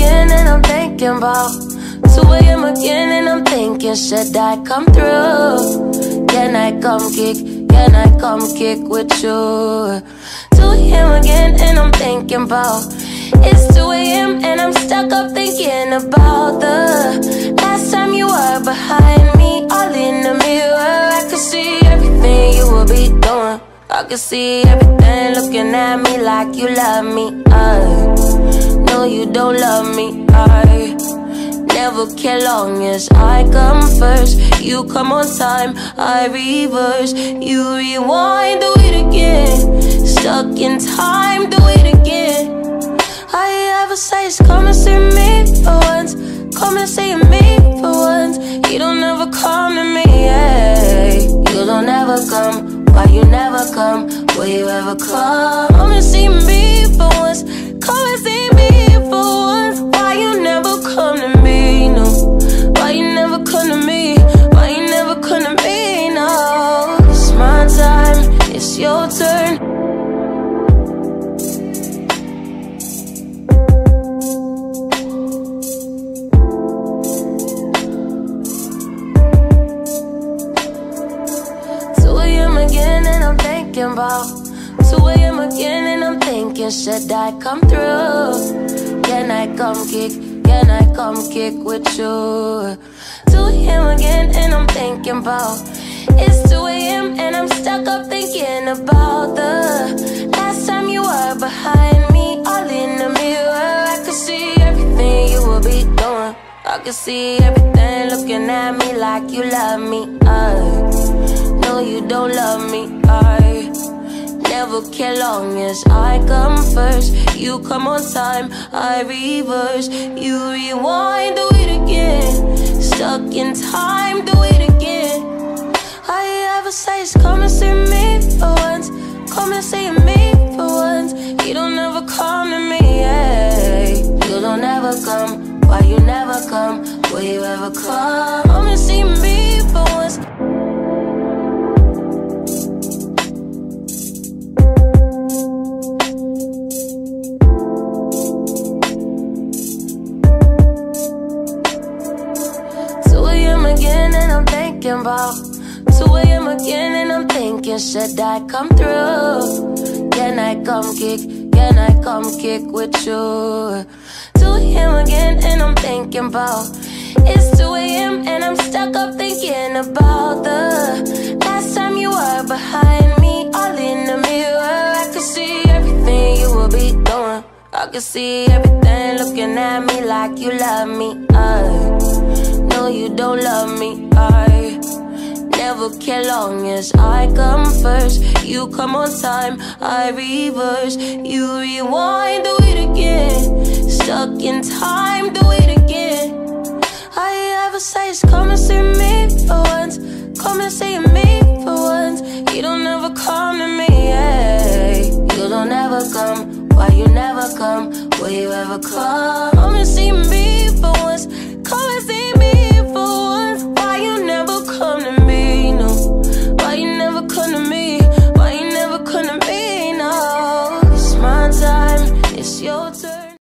again and I'm thinking about 2 a.m. again and I'm thinking, should I come through? Can I come kick? Can I come kick with you? 2 a.m. again and I'm thinking about It's 2 a.m. and I'm stuck up thinking about the last time you were behind me, all in the mirror. I could see everything you would be doing. I could see everything looking at me like you love me. I know you don't love me. I never care long as I come first. You come on time, I reverse. You rewind, do it again. Stuck in time, do it again. You ever say come and see me for once. Come and see me for once. You don't ever come to me, yeah. You don't ever come. Why you never come? Will you ever come? Come and see me for once. Come and see It's your turn. To him again and I'm thinking about 2 a.m. again and I'm thinking, should I come through? Can I come kick? Can I come kick with you? 2 a.m. again and I'm thinking about It's 2 a.m. about the last time you were behind me, all in the mirror. I could see everything you would be doing. I could see everything looking at me like you love me. I know you don't love me. I never care long as I come first. You come on time, I reverse. You rewind, do it again. Stuck in time, do it again. All you ever say is come and see me. Come and see me for once. You don't ever come to me, yeah. You don't ever come. Why you never come? Will you ever come? Come and see me for once. thinking about 2 a.m. again and I'm thinking, should I come through? Can I come kick? Can I come kick with you? 2 a.m. again and I'm thinking about It's 2 a.m. and I'm stuck up thinking about the last time you were behind me, all in the mirror. I could see everything you would be doing. I could see everything looking at me like you love me. Uh, I know you don't love me. I never care long as I come first. You come on time, I reverse. You rewind, do it again. Stuck in time, do it again. You ever say is come and see me for once. Come and see me for once. You don't ever come to me, yeah. You don't ever come. Why you never come? Will you ever come? Come and see me?